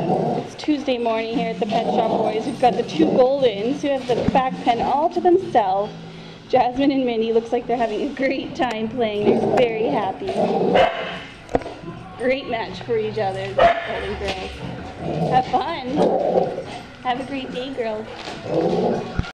It's Tuesday morning here at the Pet Shop Boys. We've got the two Goldens who have the back pen all to themselves. Jasmine and Minnie looks like they're having a great time playing. They're very happy. Great match for each other, Golden girls. Have fun. Have a great day, girls.